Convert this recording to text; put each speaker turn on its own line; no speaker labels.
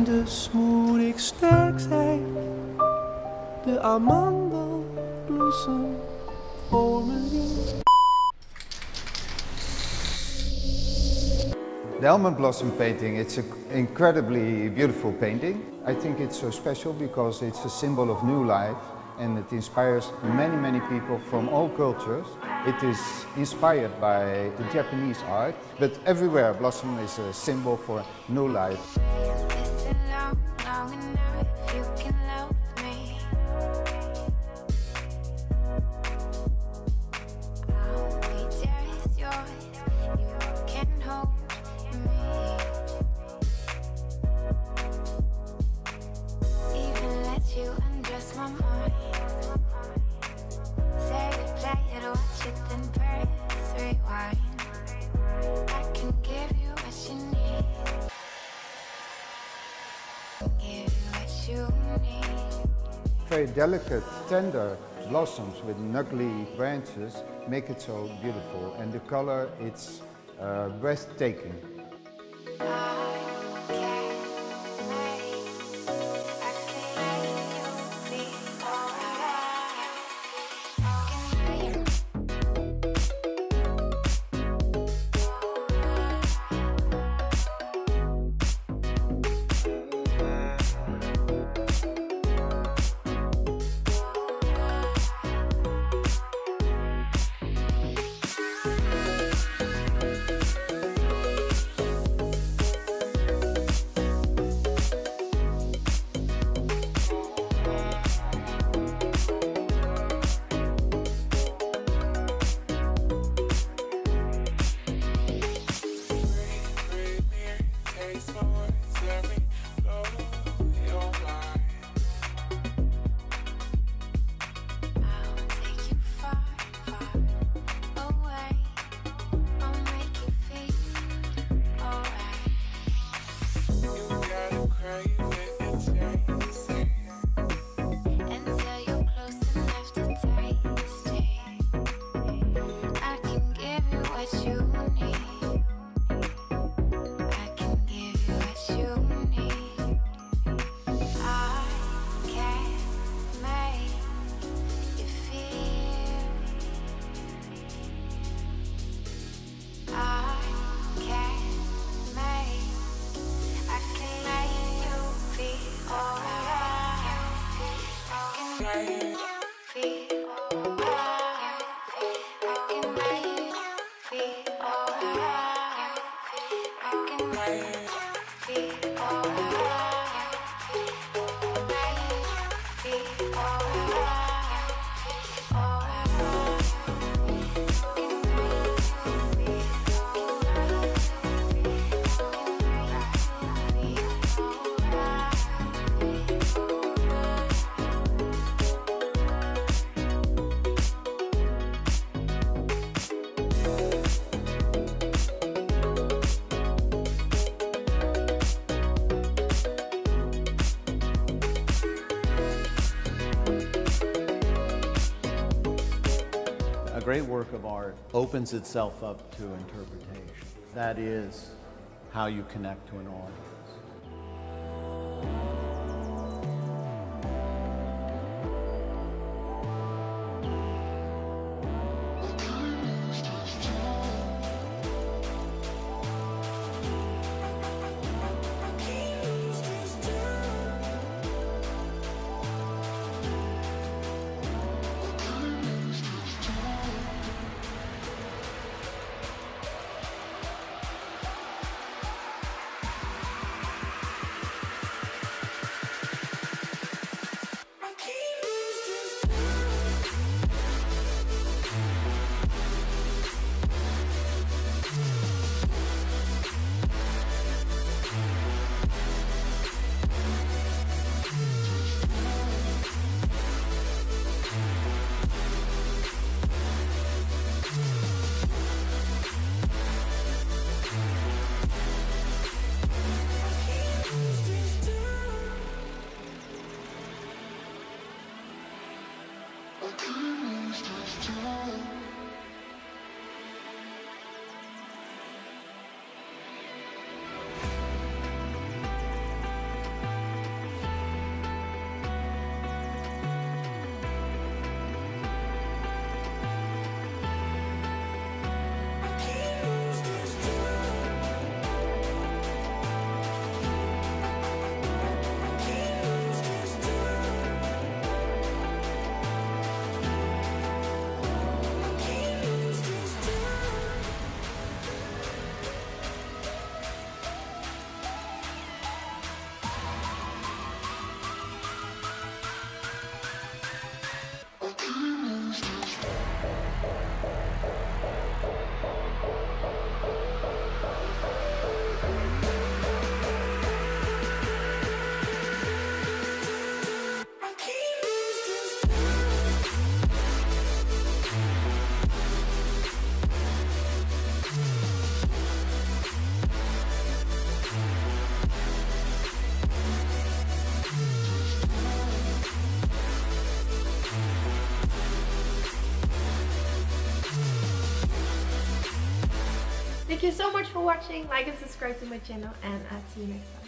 Dus moet ik sterk zijn, de amandelbloesem voor me zien.
The almond blossom painting, it's an incredibly beautiful painting. I think it's so special because it's a symbol of new life and it inspires many, many people from all cultures. It is inspired by the Japanese art, but everywhere blossom is a symbol for new life. Very delicate, tender blossoms with knuckly branches make it so beautiful and the color, it's uh, breathtaking.
Feel alright.
A great work of art opens itself up to interpretation. That is how you connect to an audience.
dreams just do Thank you so much for watching. Like and subscribe to my channel and I'll see you next time.